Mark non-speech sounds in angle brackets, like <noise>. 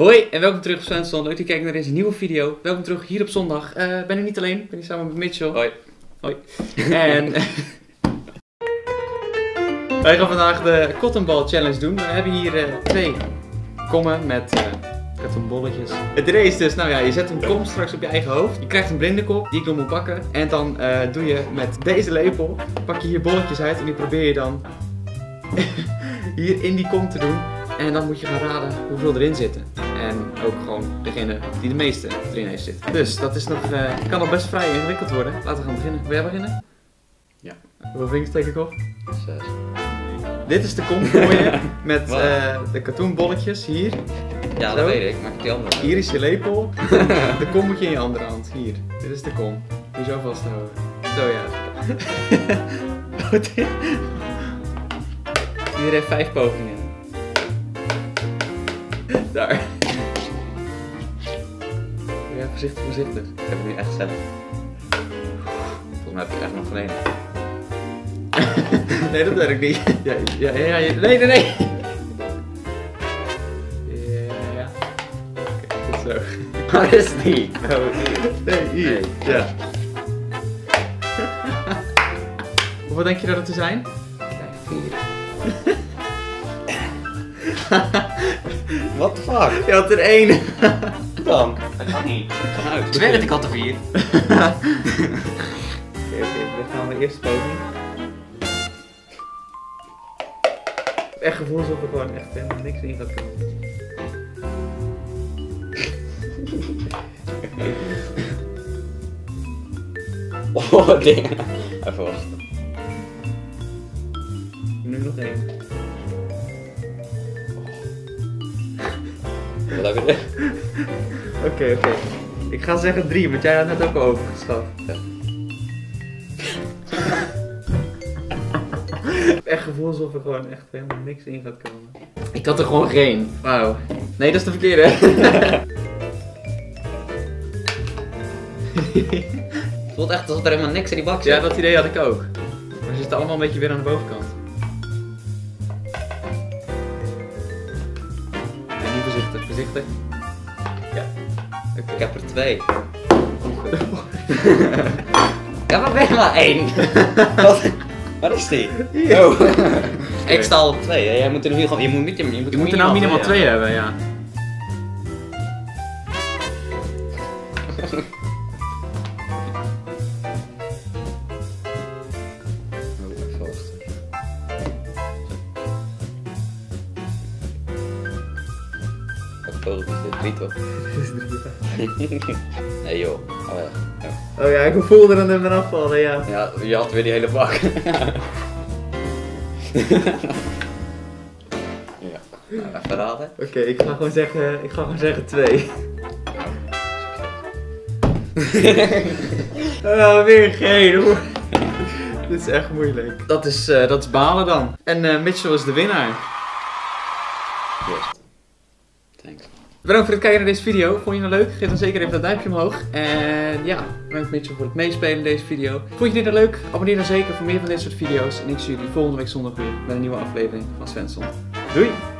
Hoi en welkom terug op Svensson. Leuk dat je kijkt naar deze nieuwe video. Welkom terug hier op zondag. Eh ben ik niet alleen, ben ik samen met Mitchell. Hoi. Hoi. En <laughs> wij gaan vandaag de Cotton Ball Challenge doen. We hebben hier eh, twee kommen met eh kartonbolletjes. Het idee is dus, nou ja, je zet een kom straks op je eigen hoofd. Je krijgt een blindekop die ik dan moet pakken. En dan doe je met deze lepel, pak je hier bolletjes uit en die probeer je dan <laughs> hier in die kom te doen. En dan moet je gaan raden hoeveel erin zitten. En ook gewoon degene die de meeste erin heeft zitten. Dus dat is nog, eh, kan nog best vrij ingewikkeld worden. Laten we gaan beginnen. Wil jij beginnen? Ja. Hoeveel vingers steek ik op? Zes. Dit is de kom voor je <laughs> met eh, de katoenbolletjes hier. Ja, Zo. dat weet ik. Maak ik die andere. Hier is je lepel. <laughs> De kom moet je in je andere hand. Hier. Dit is de kom. Moet je zo vasthouden. Zo ja. <laughs> Iedereen heeft vijf pogingen. Daar. Voorzichtig, voorzichtig. Ik heb het nu echt zelf. Volgens mij heb je echt nog geen. <laughs> Nee, dat werkt niet. Ja, ja, ja, ja. Nee, nee, nee. Ja. Oké, goed zo. <laughs> Waar is die? Oh, Nee, hier. Ja. Hoeveel denk je dat het er zijn? vier. What the fuck? Je had er één. <laughs> Dan? Dat kan niet. Ik ga uit. Ik zweer het, ik had er vier. <laughs> Oké, oké, dan gaan we eerst poging. Echt gevoel alsof er gewoon echt helemaal niks in gaat komen. <laughs> Oh, ding. Even wachten. Nu nog één. Wat heb je er? Oké, oké. Ik ga zeggen drie, want jij had net ook al overgeschat. Ja. echt gevoel alsof er gewoon echt helemaal niks in gaat komen. Ik had er gewoon geen. Wauw. Nee, dat is de verkeerde. <laughs> Het voelt echt alsof er helemaal niks in die bak zit. ja, dat idee had ik ook. Maar ze zitten allemaal een beetje weer aan de bovenkant. En nu voorzichtig, voorzichtig. Ik heb er twee. ja, maar ben maar één. Wat? Waar is die? Hier. Oh. ik sta al op twee. hè. Jij moet er nu gewoon. Je moet, niet- je moet, Je moet er nou minimaal twee hebben, ja. <laughs> Poging is dit? Drie toch? nee joh, weg. Ja. Oh ja, ik voelde er hem eraf vallen, ja. ja, je had weer die hele bak. <laughs> ja. Nou, even raden. Oké, ik ga gewoon zeggen, ik ga gewoon zeggen twee. Ah, <laughs> <laughs> weer geen hoor. Dit is echt moeilijk. Dat is, eh, dat is balen dan. En eh, Mitchell is de winnaar. Yes. Thanks. Bedankt voor het kijken naar deze video. Vond je het leuk? Geef dan zeker even dat duimpje omhoog. En ja, bedankt Mitchell voor het meespelen in deze video. Vond je dit nou leuk? Abonneer dan zeker voor meer van dit soort video's. En ik zie jullie volgende week zondag weer met een nieuwe aflevering van Svensson. Doei!